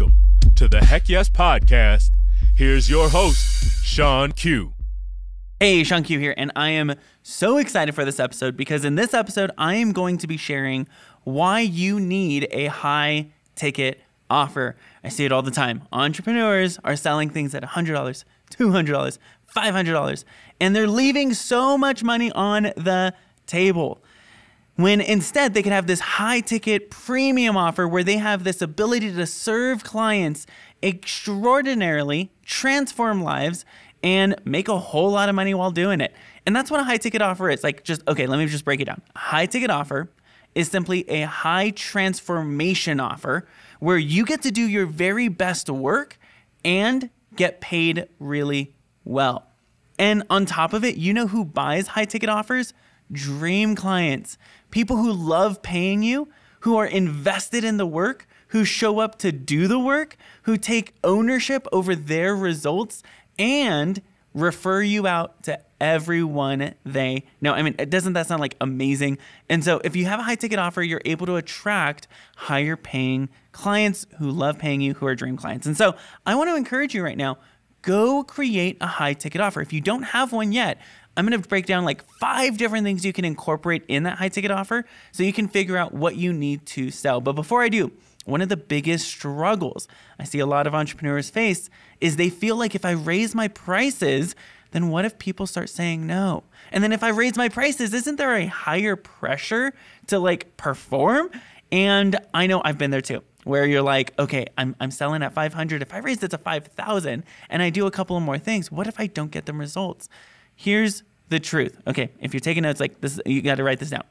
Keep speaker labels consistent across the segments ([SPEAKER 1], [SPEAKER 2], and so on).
[SPEAKER 1] Welcome to the Heck Yes Podcast. Here's your host, Shawn Q.
[SPEAKER 2] Hey, Shawn Q here, and I am so excited for this episode because in this episode, I am going to be sharing why you need a high ticket offer. I see it all the time. Entrepreneurs are selling things at $100, $200, $500, and they're leaving so much money on the table when instead they could have this high ticket premium offer where they have this ability to serve clients extraordinarily, transform lives, and make a whole lot of money while doing it. And that's what a high ticket offer is. Like, just, okay, let me just break it down. A high ticket offer is simply a high transformation offer where you get to do your very best work and get paid really well. And on top of it, you know who buys high ticket offers? Dream clients people who love paying you, who are invested in the work, who show up to do the work, who take ownership over their results, and refer you out to everyone they know. I mean, doesn't that sound like amazing? And so, if you have a high ticket offer, you're able to attract higher paying clients who love paying you, who are dream clients. And so, I want to encourage you right now go create a high ticket offer. If you don't have one yet, I'm going to break down like five different things you can incorporate in that high ticket offer so you can figure out what you need to sell. But before I do, one of the biggest struggles I see a lot of entrepreneurs face is they feel like if I raise my prices, then what if people start saying no? And then if I raise my prices, isn't there a higher pressure to like perform? And I know I've been there too, where you're like, okay, I'm, I'm selling at 500. If I raise it to 5,000 and I do a couple of more things, what if I don't get the results? Here's the truth. Okay, if you're taking notes, like this, you got to write this down.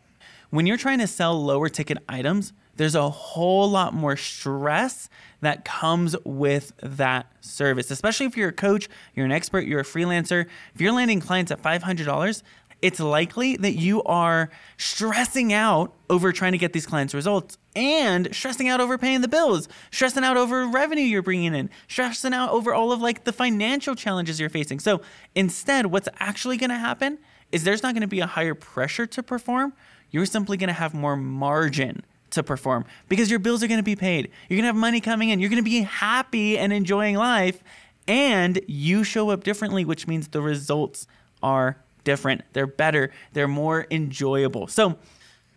[SPEAKER 2] When you're trying to sell lower ticket items, there's a whole lot more stress that comes with that service, especially if you're a coach, you're an expert, you're a freelancer. If you're landing clients at $500, it's likely that you are stressing out over trying to get these clients results and stressing out over paying the bills, stressing out over revenue you're bringing in, stressing out over all of like the financial challenges you're facing. So instead, what's actually going to happen is there's not going to be a higher pressure to perform. You're simply going to have more margin to perform because your bills are going to be paid. You're going to have money coming in. You're going to be happy and enjoying life. And you show up differently, which means the results are different, they're better, they're more enjoyable. So,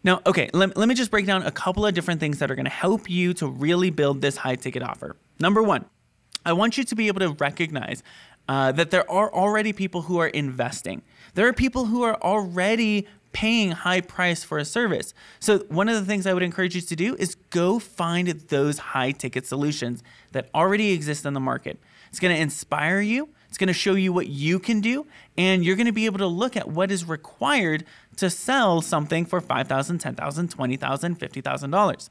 [SPEAKER 2] now, okay, let, let me just break down a couple of different things that are gonna help you to really build this high ticket offer. Number one, I want you to be able to recognize uh, that there are already people who are investing. There are people who are already paying high price for a service. So one of the things I would encourage you to do is go find those high ticket solutions that already exist in the market. It's going to inspire you. It's going to show you what you can do, and you're going to be able to look at what is required to sell something for $5,000, $10,000, $20,000, $50,000.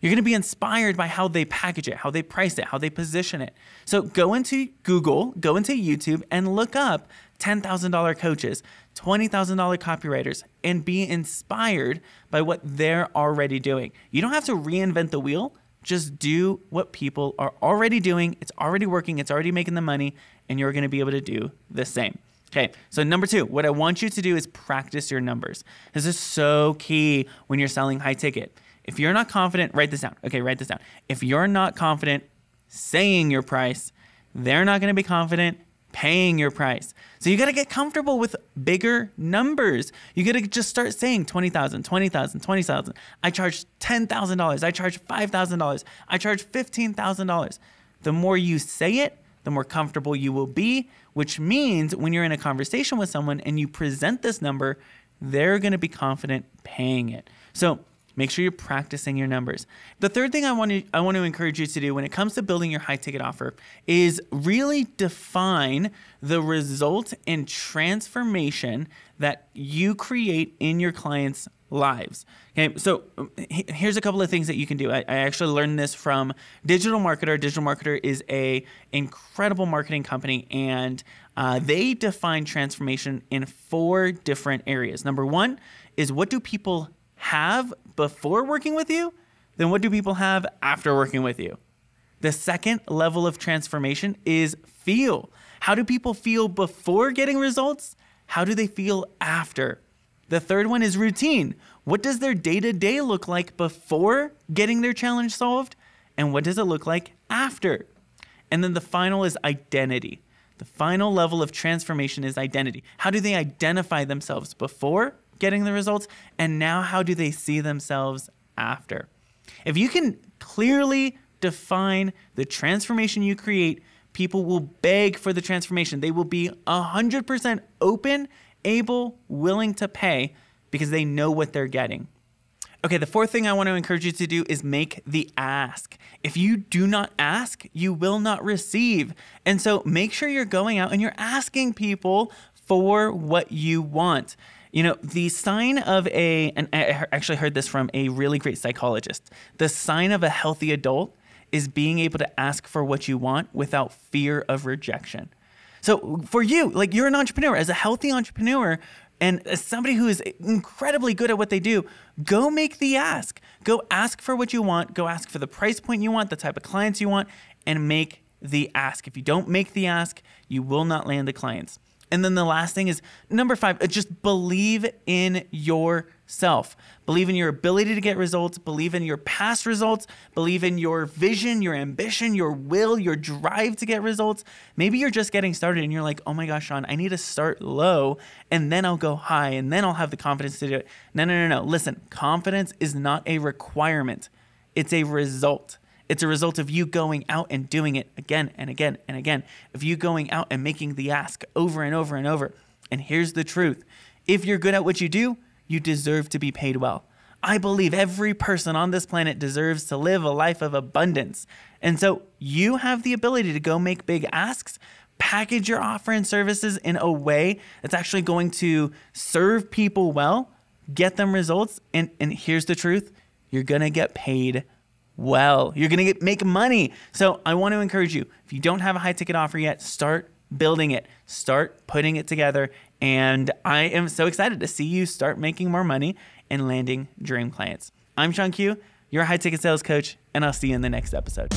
[SPEAKER 2] You're going to be inspired by how they package it, how they price it, how they position it. So go into Google, go into YouTube, and look up $10,000 coaches, $20,000 copywriters, and be inspired by what they're already doing. You don't have to reinvent the wheel. Just do what people are already doing. It's already working, it's already making the money, and you're gonna be able to do the same. Okay, so number two, what I want you to do is practice your numbers. This is so key when you're selling high ticket. If you're not confident, write this down. Okay, write this down. If you're not confident saying your price, they're not gonna be confident paying your price. So you got to get comfortable with bigger numbers. You got to just start saying 20,000, 20,000, 20,000. I charge $10,000. I charge $5,000. I charge $15,000. The more you say it, the more comfortable you will be, which means when you're in a conversation with someone and you present this number, they're going to be confident paying it. So Make sure you're practicing your numbers. The third thing I want to I want to encourage you to do when it comes to building your high ticket offer is really define the result and transformation that you create in your clients' lives. Okay, so um, here's a couple of things that you can do. I, I, actually learned this from Digital Marketer. Digital Marketer is a incredible marketing company, and uh, they define transformation in four different areas. Number one is what do people have before working with you, then what do people have after working with you? The second level of transformation is feel. How do people feel before getting results? How do they feel after? The third one is routine. What does their day to day look like before getting their challenge solved? And what does it look like after. And then the final is identity. The final level of transformation is identity. How do they identify themselves before getting the results? And now, how do they see themselves after? If you can clearly define the transformation you create, people will beg for the transformation. They will be 100% open, able, willing to pay because they know what they're getting. Okay, the fourth thing I want to encourage you to do is make the ask. If you do not ask, you will not receive. And so make sure you're going out and you're asking people for what you want. You know, the sign of a, and I actually heard this from a really great psychologist, the sign of a healthy adult is being able to ask for what you want without fear of rejection. So for you, like you're an entrepreneur, as a healthy entrepreneur, and as somebody who is incredibly good at what they do, go make the ask. Go ask for what you want. Go ask for the price point you want, the type of clients you want, and make the ask. If you don't make the ask, you will not land the clients. And then the last thing is number five, uh, just believe in yourself. Believe in your ability to get results, believe in your past results, believe in your vision, your ambition, your will, your drive to get results. Maybe you're just getting started and you're like, oh my gosh, Shawn, I need to start low and then I'll go high and then I'll have the confidence to do it. No, no, no, no. Listen, confidence is not a requirement, it's a result. It's a result of you going out and doing it again and again and again, of you going out and making the ask over and over and over. And here's the truth if you're good at what you do, you deserve to be paid well. I believe every person on this planet deserves to live a life of abundance. And so you have the ability to go make big asks, package your offer and services in a way that's actually going to serve people well, get them results. And, and here's the truth you're going to get paid well. You're going to make money. So I want to encourage you if you don't have a high ticket offer yet, start building it, start putting it together. And I am so excited to see you start making more money and landing dream clients. I'm Shawn Q, your high ticket sales coach, and I'll see you in the next episode.